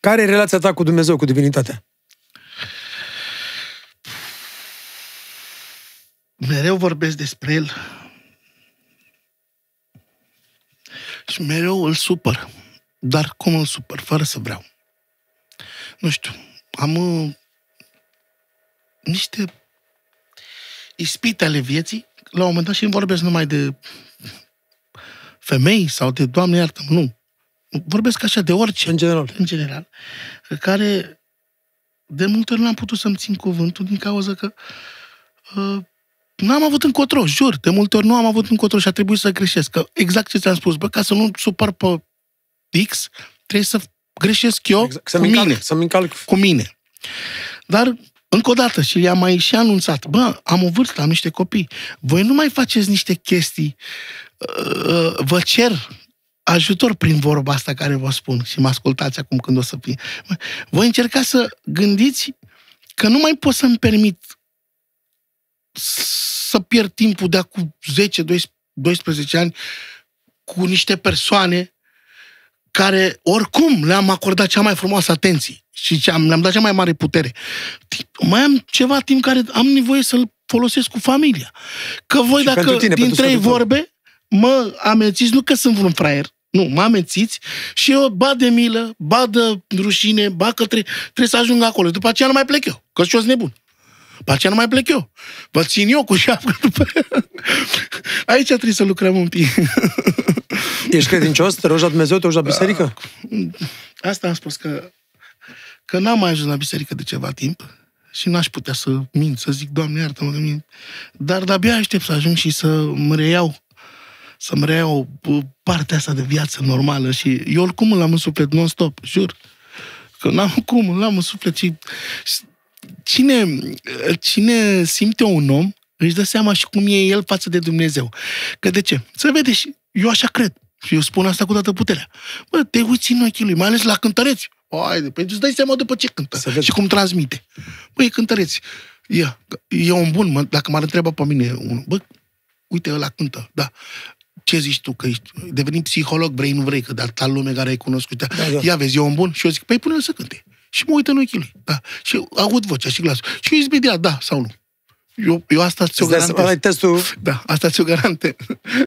Care e relația ta cu Dumnezeu, cu divinitatea? Mereu vorbesc despre el. Și mereu îl supăr. Dar cum îl supăr? Fără să vreau. Nu știu. Am uh, niște ispite ale vieții. La un moment dat și îmi vorbesc numai de femei sau de Doamne iartă nu. Vorbesc așa de orice. În general. În general. Care de multe ori n-am putut să-mi țin cuvântul din cauza că uh, n-am avut încotro, jur. De multe ori nu am avut încotro și a trebuit să greșesc. Că exact ce ți-am spus, bă, ca să nu supăr pe X, trebuie să greșesc eu Exact. cu Să-mi încalc, mine. să-mi încalc. Cu mine. Dar, încă o dată, și i-am mai și anunțat, bă, am o vârstă, am niște copii. Voi nu mai faceți niște chestii, uh, vă cer ajutor prin vorba asta care vă spun și mă ascultați acum când o să fie. Bă, Voi încercați să gândiți că nu mai pot să-mi permit să pierd timpul de acum 10, 12 ani cu niște persoane care oricum le-am acordat cea mai frumoasă atenție și ce am, le-am dat cea mai mare putere. Mai am ceva timp care am nevoie să-l folosesc cu familia. Că voi Și dacă pentru tine, din pentru trei sfătul tău. vorbe mă amețiți, nu că sunt vreun fraier, nu, mă amețiți și eu ba de milă, ba de rușine, ba că tre- trebuie să ajung acolo. După aceea nu mai plec eu, că sunt nebun. După aceea nu mai plec eu. Vă țin eu cu șapcă după Aici trebuie să lucrăm un pic. Ești credincios? Te rogi la Dumnezeu? Te rogi la biserică? Asta am spus că, că n-am mai ajuns la biserică de ceva timp și n-aș putea să mint, să zic, Doamne, iartă-mă că mint. Dar de-abia aștept să ajung și să mă reiau să-mi reiau uh, partea asta de viață normală și eu oricum îl am în suflet non-stop, jur. Că n-am cum, îl am în suflet și cine, cine simte un om își dă seama și cum e el față de Dumnezeu. Că de ce? Să vede și eu așa cred. Și eu spun asta cu toată puterea. Bă, te uiți în ochii lui, mai ales la cântăreți. Haide, păi îți dai seama după ce cântă Să vezi. și cum transmite. Băi, cântăreți. Ia, e un bun, mă, dacă m-ar întreba pe mine unul, bă, uite, ăla cântă, da. Ce zici tu, că ești devenit psiholog, vrei, nu vrei, că de alta lume care ai cunoscut. Da, Da, da. Ia vezi, e un bun? Și eu zic, păi pune-l să cânte. Și mă uit în ochii lui, da. Și aud vocea și glasul. Și eu zic, imediat, da sau nu. Eu, eu asta ți-o Îți dai seama, garantez. ăla e testul. Da, asta ți-o garante.